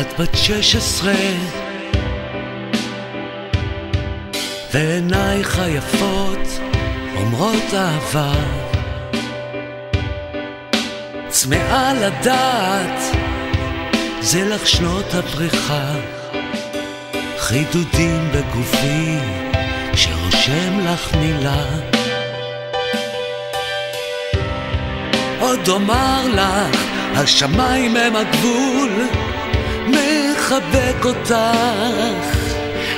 את בת שש עשרה. ועינייך היפות אומרות אהבה. צמאה לדעת זה לך שנות הפריחה חידודים בגופי שרושם לך מילה. עוד אומר לך השמיים הם הגבול מחבק אותך.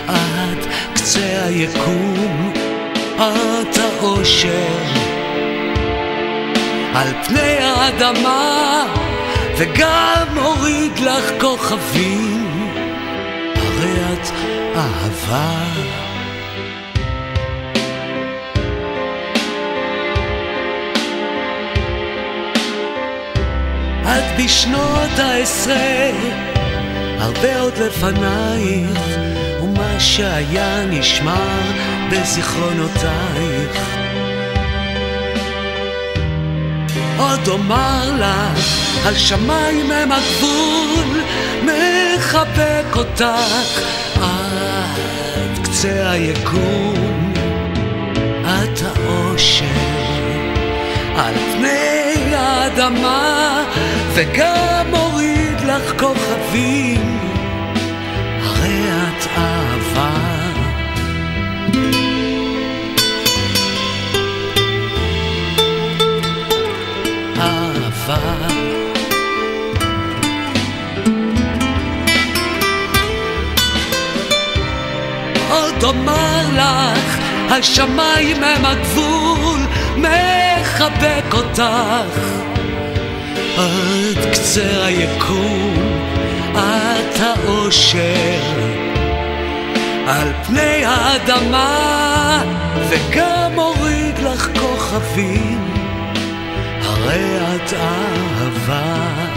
עד קצה היקום את האושר. על פני האדמה וגם הוריד לך כוכבים. הרי את אהבה. את בשנות העשרה הרבה עוד לפנייך ומה שהיה נשמר בזיכרונותייך. עוד אומר לך, השמיים הם הגבול, מחבק אותך עד קצה היקום, את האושר על פני האדמה, וגם מוריד לך כוכבים, השמיים הם הגבול, מחבק אותך. עד קצה היקום, את האושר. על פני האדמה, וגם מוריד לך כוכבים. הרי את אהבה